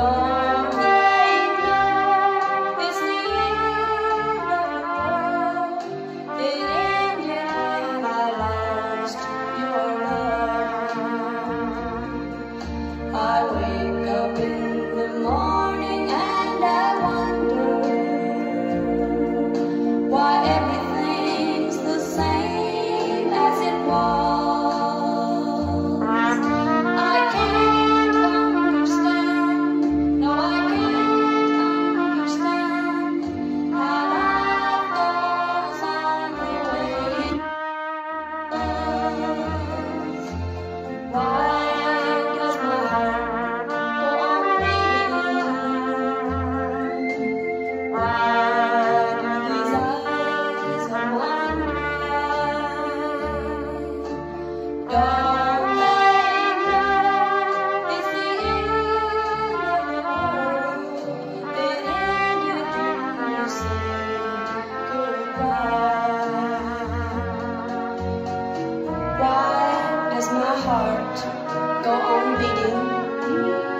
I wake up in the morning. heart. Go on beating.